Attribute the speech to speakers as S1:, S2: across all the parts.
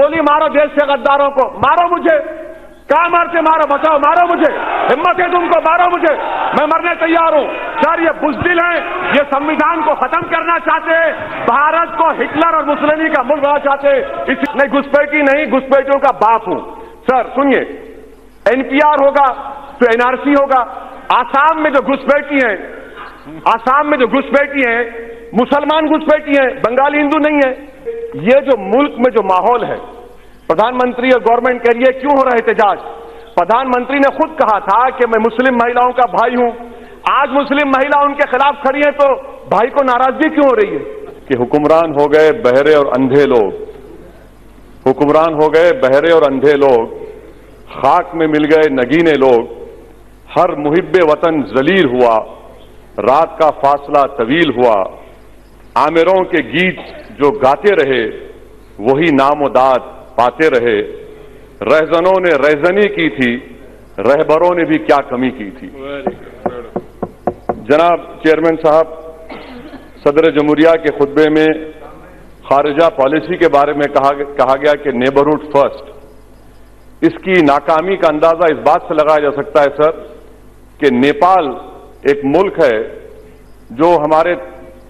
S1: گولی مارو دیش کے غداروں کو۔ مارو مجھے۔ کہاں مارتے مارو، بچاؤ، مارو مجھے۔ ہمت ہے تم کو، مارو مجھے۔ میں مرنے تیار ہوں۔ سر، یہ بزدل ہیں۔ یہ سمیدان کو ختم کرنا چاہتے ہیں۔ بھارت کو ہٹلر اور مسلم کا ملک بنا چاہتے ہیں۔ میں نہیں گھسپیٹوں کا باپ ہوں۔ سر، سنیے۔ این پی آر ہوگا تو این آر سی ہوگا۔ آسام میں جو گسپیٹی ہیں، آسام میں جو گسپیٹی ہیں، مسلمان گسپیٹی ہیں، بنگالی ہندو نہیں ہیں۔ یہ جو ملک میں جو ماحول ہے، پردھان منتری اور گورنمنٹ کے لیے کیوں ہو رہا احتجاج؟ پردھان منتری نے خود کہا تھا کہ میں مسلم محلاؤں کا بھائی ہوں۔ آج مسلم مہیلا ان کے خلاف کھڑی ہیں تو بھائی کو ناراضگی کیوں ہو رہی ہے؟ کہ حکمران ہو گئے بہرے اور اندھے لوگ۔ حکمران ہو گئے بہرے اور اندھے لوگ۔ خاک میں مل گئے نگینے لوگ۔ ہر محب وطن زلیر ہوا۔ رات کا فاصلہ طویل ہوا۔ آمیروں کے گیت جو گاتے رہے، وہی نام و داد پاتے رہے۔ رہزنوں نے رہزنی کی تھی، رہبروں نے بھی کیا کمی کی تھی۔ جناب چیئرمین صاحب، صدر جمہوریہ کے خطبے میں خارجہ پالیسی کے بارے میں کہا گیا کہ نیبرہڈ فرسٹ اس کی ناکامی کا اندازہ اس بات سے لگایا جا سکتا ہے، سر، کہ نیپال ایک ملک ہے جو ہمارے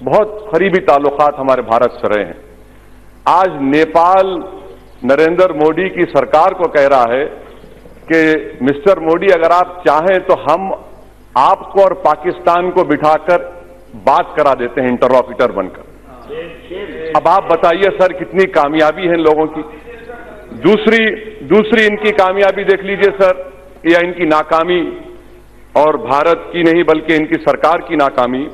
S1: بہت قریبی تعلقات ہمارے بھارت سے رہے ہیں۔ آج نیپال نریندر موڈی کی سرکار کو کہہ رہا ہے کہ مسٹر موڈی اگر آپ چاہیں تو ہم آپ کو اور پاکستان کو بٹھا کر بات کرا دیتے ہیں انٹرلاکیٹر بن کر۔ اب آپ بتائیے سر، کتنی کامیابی ہے لوگوں کی؟ دوسری دوسری ان کی کامیابی دیکھ لیجیے سر یا ان کی ناکامی اور بھارت کی نہیں، بلکہ ان کی سرکار کی ناکامی۔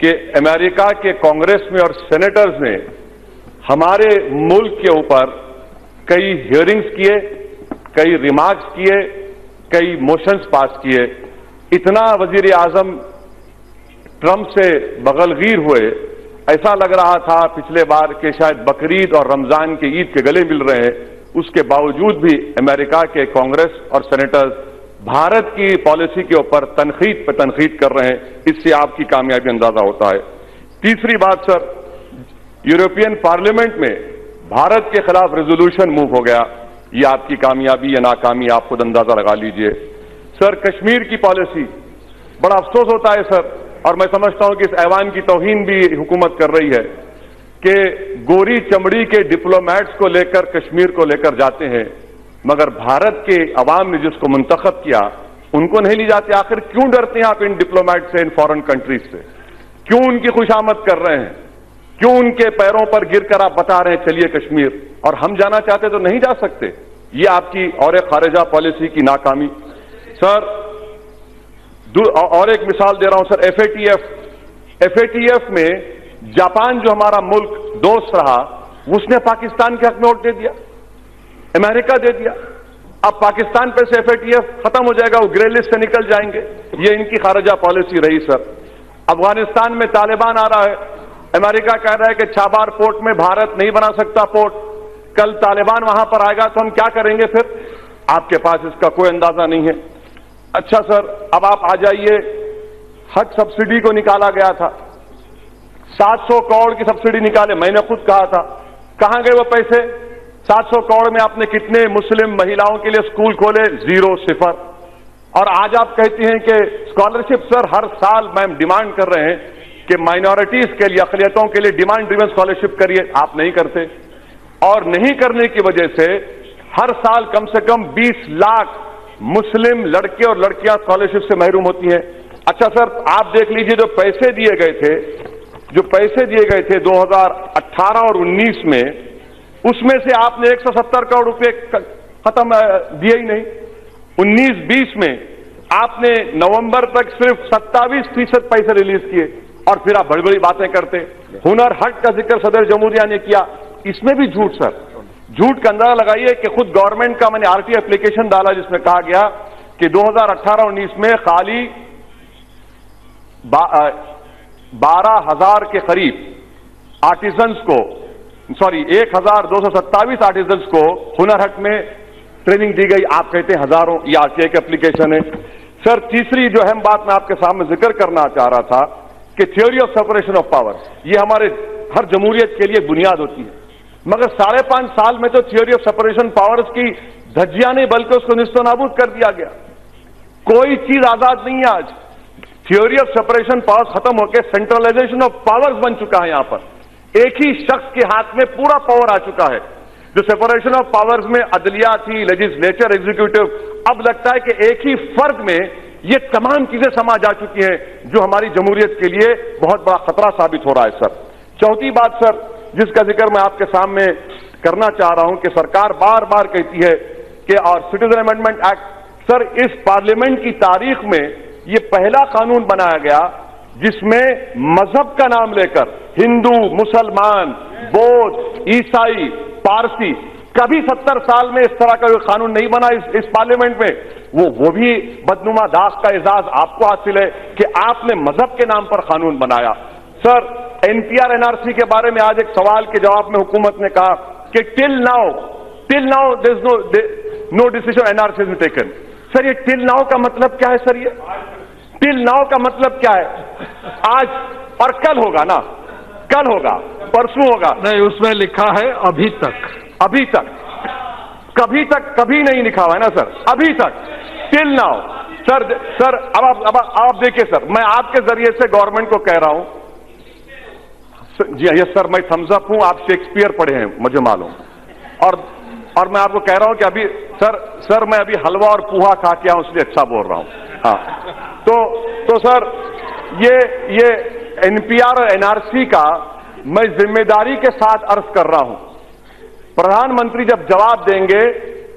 S1: کہ امریکہ کے کانگریس میں اور سینیٹرز نے ہمارے ملک کے اوپر کئی ہیرنگز کیے، کئی ریمارکس کیے، کئی موشنز پاس کیے۔ اتنا وزیر اعظم ٹرمپ سے بغل گیر ہوئے، ایسا لگ رہا تھا پچھلے بار کہ شاید بکرید اور رمضان کے عید کے گلے مل رہے ہیں۔ اس کے باوجود بھی امریکہ کے کانگریس اور سینیٹرز بھارت کی پالیسی کے اوپر تنقید پہ تنقید کر رہے ہیں، اس سے آپ کی کامیابی اندازہ ہوتا ہے۔ تیسری بات سر یورپین پارلیمنٹ میں بھارت کے خلاف ریزولوشن موو ہو گیا۔ یہ آپ کی کامیابی یا ناکامی آپ خود اندازہ لگا لیجیے۔ سر، کشمیر کی پالیسی بڑا افسوس ہوتا ہے سر، اور میں سمجھتا ہوں کہ اس ایوان کی توہین بھی حکومت کر رہی ہے کہ گوری چمڑی کے ڈپلومیٹس کو لے کر کشمیر کو لے کر جاتے ہیں۔ مگر بھارت کے عوام نے جس کو منتخب کیا، ان کو نہیں لی جاتے، آخر کیوں ڈرتے ہیں آپ ان ڈپلومیٹ سے، ان فورن کنٹریز سے؟ کیوں ان کی خوش آمد کر رہے ہیں؟ کیوں ان کے پیروں پر گر کر آپ بتا رہے ہیں، چلیے کشمیر؟ اور ہم جانا چاہتے تو نہیں جا سکتے؟ یہ آپ کی اور خارجہ پالیسی کی ناکامی۔ سر اور ایک مثال دے رہا ہوں sir F A T F F A T F میں جاپان جو ہمارا ملک دوست رہا، اس نے پاکستان کے حق میں ووٹ دے دیا۔ امریکہ دے دیا۔ اب پاکستان پر سے ایف اے ٹی ایف ختم ہو جائے گا، وہ گرے لسٹ سے نکل جائیں گے۔ یہ ان کی خارجہ پالیسی رہی، سر۔ افغانستان میں طالبان آ رہا ہے۔ امریکہ کہہ رہا ہے کہ چھابار پورٹ میں بھارت نہیں بنا سکتا پورٹ۔ کل طالبان وہاں پر آئے گا تو ہم کیا کریں گے پھر؟ آپ کے پاس اس کا کوئی اندازہ نہیں ہے۔ اچھا سر، اب آپ آ جائیے۔ حج سبسڈی کو نکالا گیا تھا۔ سات سو کروڑ کی سبسڈی نکالے، میں نے خود کہا تھا۔ کہاں گئے وہ پیسے؟ سات سو کروڑ میں آپ نے کتنے مسلم مہیلاؤں کے لیے اسکول کھولے؟ زیرو صفر۔ اور آج آپ کہتی ہیں کہ اسکالرشپ سر ہر سال میم ڈیمانڈ کر رہے ہیں کہ مائنورٹیز کے لیے، اقلیتوں کے لیے ڈیمانڈ ڈریون اسکالرشپ کریے۔ آپ نہیں کرتے۔ اور نہیں کرنے کی وجہ سے ہر سال کم سے کم بیس لاکھ مسلم لڑکے اور لڑکیاں اسکالرشپ سے محروم ہوتی ہیں۔ اچھا سر، آپ دیکھ لیجیے جو پیسے دیے گئے تھے، جو پیسے دیے گئے تھے دو ہزار اٹھارہ اور انیس میں اس میں سے آپ نے ایک سو ستر کروڑ روپے ختم دیے ہی نہیں۔ انیس بیس میں آپ نے نومبر تک صرف ستاویس فیصد پیسے ریلیز کیے اور پھر آپ بڑی بڑی باتیں کرتے۔ ہنر ہٹ کا ذکر صدر جمہوریہ نے کیا۔ اس میں بھی جھوٹ سر۔ جھوٹ کا اندازہ لگائیے کہ خود گورنمنٹ کا میں نے آر ٹی اپلیکیشن ڈالا جس میں کہا گیا کہ دو ہزار اٹھارہ انیس میں خالی بارہ ہزار کے قریب آرٹیزنس کو سوری، ایک ہزار دو سو ستاویس آرٹیزنز کو ہنر ہٹ میں ٹریننگ دی گئی۔ آپ کہتے ہیں ہزاروں، یہ آر ٹی ایک اپلیکیشن ہے۔ سر تیسری جو اہم بات میں آپ کے سامنے ذکر کرنا چاہ رہا تھا کہ theory of separation of power یہ ہمارے ہر جمہوریت کے لیے بنیاد ہوتی ہے۔ مگر ساڑھے پانچ سال میں تو تھیوری آف سپریشن پاورز کی دھجیاں نہیں، بلکہ اس کو نشت و نابود کر دیا گیا۔ کوئی چیز آزاد نہیں ہے آج۔ تھیوری آف سپریشن پاور ختم ہو کے سینٹرلائزیشن آف پاورز بن چکا ہے یہاں پر۔ ایک ہی شخص کے ہاتھ میں پورا پاور آ چکا ہے۔ جو سیپوریشن آف پاورز میں عدلیہ تھی لیجسلیچر ایگزیکیوٹیو اب لگتا ہے کہ ایک ہی فرد میں یہ تمام چیزیں سما جا چکی ہیں، جو ہماری جمہوریت کے لیے بہت بڑا خطرہ ثابت ہو رہا ہے، سر۔ چوتھی بات، سر، جس کا ذکر میں آپ کے سامنے کرنا چاہ رہا ہوں کہ سرکار بار بار کہتی ہے کہ اور سٹیزن امینڈمنٹ ایکٹ سر، اس پارلیمنٹ کی تاریخ میں یہ پہلا قانون بنایا گیا، جس میں مذہب کا نام لے کر ہندو مسلمان بودھ عیسائی پارسی کبھی ستر سال میں اس طرح کا کوئی قانون نہیں بنا اس, پارلیمنٹ میں وہ بھی بدنما داغ کا اعزاز آپ کو حاصل ہے کہ آپ نے مذہب کے نام پر قانون بنایا۔ Sir N P R N R C کے بارے میں آج ایک سوال کے جواب میں حکومت نے کہا کہ till now till now this no no decision N R C نے ٹیکن سر یہ ٹل ناؤ کا مطلب کیا ہے سر یہ؟ ٹل ناؤ کا مطلب کیا ہے؟ آج اور کل ہوگا نا۔ کل ہوگا پرسوں ہوگا۔
S2: نہیں اس میں لکھا ہے ابھی تک۔
S1: ابھی تک۔ کبھی تک کبھی نہیں لکھا ہوا ہے نا سر؟ ابھی تک۔ ٹل ناؤ سر سر اب آپ اب آپ دیکھیے سر میں آپ کے ذریعے سے گورنمنٹ کو کہہ رہا ہوں۔ جی ہاں، یس سر میں تھمز اپ ہوں آپ شیکسپیئر پڑھے ہیں مجھے معلوم۔ اور اور میں آپ کو کہہ رہا ہوں کہ ابھی سر سر میں ابھی حلوہ اور پوہا کھا کے آؤں اس لیے اچھا بول رہا ہوں۔ ہاں۔ تو تو سر یہ یہ این پی آر اور این آر سی کا میں ذمہ داری کے ساتھ عرض کر رہا ہوں۔ پردھان منتری جب جواب دیں گے،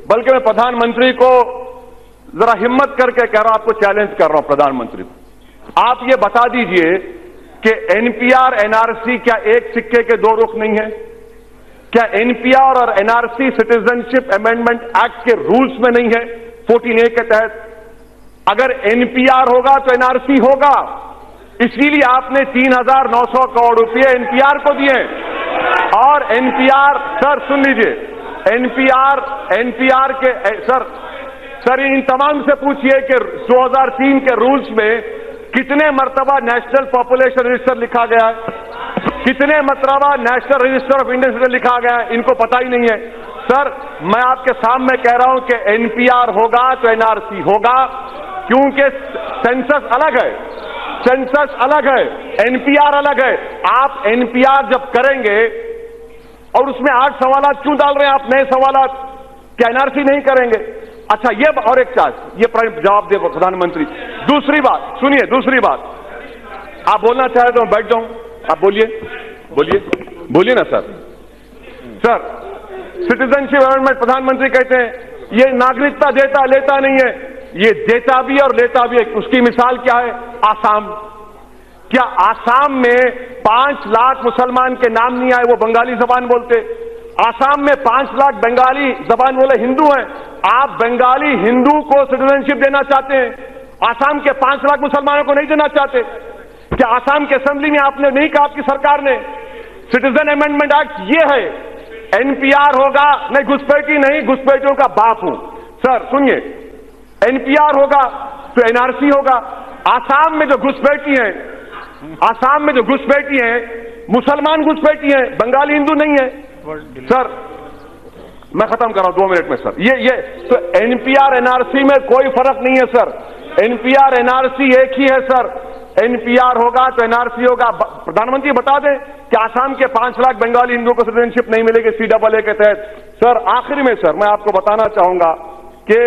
S1: بلکہ میں پردھان منتری کو ذرا ہمت کر کے کہہ رہا ہوں، آپ کو چیلنج کر رہا ہوں پردھان منتری کو۔ آپ یہ بتا دیجیے کہ N P R N R C کیا ایک سکے کے دو رخ نہیں ہے کیا این پی آر اور N R C citizenship amendment act کے رولز میں نہیں ہے فورٹین اے کے تحت۔ اگر این پی آر ہوگا تو این آر سی ہوگا۔ اسی لیے آپ نے تین ہزار نو سو کروڑ روپیہ این پی آر کو دیے اور این پی آر، سر سن لیجیے، N P R, N P R کے سر سر، ان تمام سے پوچھئے کہ دو ہزار تین کے رولز میں کتنے مرتبہ نیشنل پاپولیشن رجسٹر لکھا گیا ہے؟ کتنے مرتبہ نیشنل رجسٹر آف انڈین لکھا گیا ہے؟ ان کو پتا ہی نہیں ہے۔ سر، میں آپ کے سامنے کہہ رہا ہوں کہ این پی آر ہوگا تو این آر سی ہوگا، کیونکہ سینسس الگ ہے۔ سینسس الگ ہے این پی آر الگ ہے. آپ این پی آر جب کریں گے اور اس میں آٹھ سوالات کیوں ڈال رہے ہیں آپ؟ نئے سوالات. کیا این آر سی نہیں کریں گے؟ اچھا یہ اور ایک چارج یہ جواب دے پردھان منتری. دوسری بات سنیے دوسری بات. آپ بولنا چاہے رہے تو بیٹھ جاؤں. آپ بولیے بولیے. بولیے نا سر. سر سٹیزنشپ امینڈمنٹ پردھان منتری کہتے ہیں یہ ناگرکتا دیتا لیتا نہیں ہے. یہ دیتا بھی اور لیتا بھی ہے۔ اس کی مثال کیا ہے؟ آسام۔ کیا آسام میں پانچ لاکھ مسلمان کے نام نہیں آئے؟ وہ بنگالی زبان بولتے۔ آسام میں پانچ لاکھ بنگالی زبان بولے ہندو ہیں۔ آپ بنگالی ہندو کو سٹیزنشپ دینا چاہتے ہیں۔ آسام کے پانچ لاکھ مسلمانوں کو نہیں دینا چاہتے۔ کیا آسام کے اسمبلی میں آپ نے نہیں کہا آپ کی سرکار نے؟ سٹیزن امینڈمنٹ ایکٹ یہ ہے۔ این پی آر ہوگا نہیں گھسپیٹی نہیں گھسپیٹیوں کا باپ ہوں۔ سر، سنیے۔ این پی آر ہوگا، تو این آر سی ہوگا. آسام میں جو گھس بیٹی ہیں، آسام میں جو گھس بیٹی ہیں، مسلمان گھس بیٹی ہیں، بنگالی ہندو نہیں ہے سر، میں ختم کر رہا ہوں، دو منٹ میں، سر. یہ یہ، تو N P R N R C میں کوئی فرق نہیں ہے، sir. N P R N R C ایک ہی ہے، سر. این پی آر ہوگا تو این آر سی ہوگا. پردھان منتی بتا دیں کہ آسام کے پانچ لاکھ بنگالی ہندوؤں کو سٹیزنشپ نہیں ملے گی سی ڈبل اے کے تحت. سر آخری میں، سر، میں آپ کو بتانا چاہوں گا کہ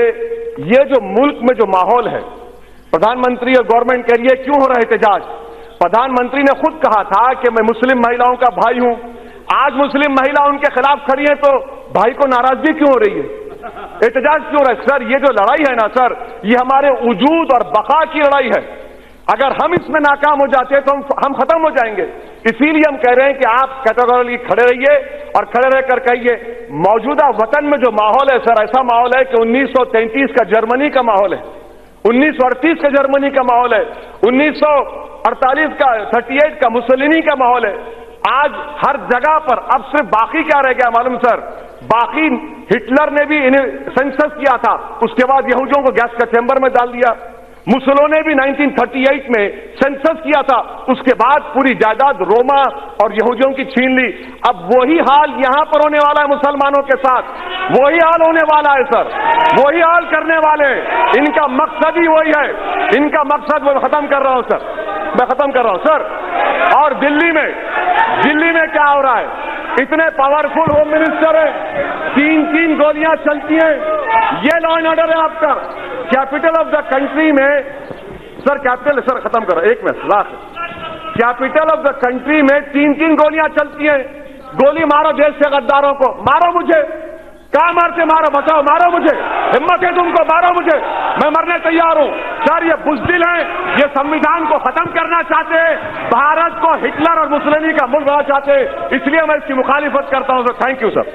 S1: یہ جو ملک میں جو ماحول ہے، پردھان منتری اور گورنمنٹ کے لیے کیوں ہو رہا احتجاج؟ پردھان منتری نے خود کہا تھا کہ میں مسلم محلاؤں کا بھائی ہوں۔ آج مسلم مہیلا ان کے خلاف کھڑی ہیں تو بھائی کو ناراضگی کیوں ہو رہی ہے؟ احتجاج کیوں رہا ہے؟ سر، یہ جو لڑائی ہے نا، سر، یہ ہمارے وجود اور بقا کی لڑائی ہے۔ اگر ہم اس میں ناکام ہو جاتے ہیں تو ہم ختم ہو جائیں گے۔ اسی لیے ہم کہہ رہے ہیں کہ آپ کیٹاگوریلی کھڑے رہیے اور کھڑے رہ کر کہیے، موجودہ وطن میں جو ماحول ہے، سر، ایسا ماحول ہے کہ انیس سو تینتیس کا جرمنی کا ماحول ہے۔ انیس سو اڑتیس کا جرمنی کا ماحول ہے۔ انیس سو اڑتالیس کا، تھرٹی ایٹ کا مسلمی کا ماحول ہے۔ آج ہر جگہ پر، اب صرف باقی کیا رہ گیا معلوم، سر؟ باقی ہٹلر نے بھی انہیں سینسس کیا تھا۔ اس کے بعد یہودیوں کو گیس کا چیمبر میں ڈال دیا۔ مسلوں نے بھی 1938 میں سینسس کیا تھا۔ اس کے بعد پوری جائیداد روما اور یہودیوں کی چھین لی۔ اب وہی حال یہاں پر ہونے والا ہے مسلمانوں کے ساتھ۔ وہی حال ہونے والا ہے سر۔ وہی حال کرنے والے ہیں۔ ان کا مقصد ہی وہی ہے۔ ان کا مقصد میں ختم کر رہا ہوں سر۔ میں ختم کر رہا ہوں سر۔ اور دلی میں دلی میں کیا ہو رہا ہے؟ اتنے پاورفل ہوم منسٹر ہیں۔ تین تین گولیاں چلتی ہیں۔ یہ لائن آرڈر ہے آپ کا۔ کیپٹل آف دا کنٹری میں سر کیپٹل سر ختم کرو، ایک میں lakh capital of the country میں تین تین گولیاں چلتی ہیں. گولی مارو دیش کے غداروں کو. مارو مجھے. کہاں مارتے مارو، بچاؤ، مارو مجھے. ہمت ہے تم کو، مارو مجھے. میں مرنے تیار ہوں. سر، یہ بزدل ہیں. یہ سنویدھان کو ختم کرنا چاہتے ہیں. بھارت کو ہٹلر اور مسلمی کا ملک بنا چاہتے ہیں. اس لیے میں اس کی مخالفت کرتا ہوں سر تھینک یو سر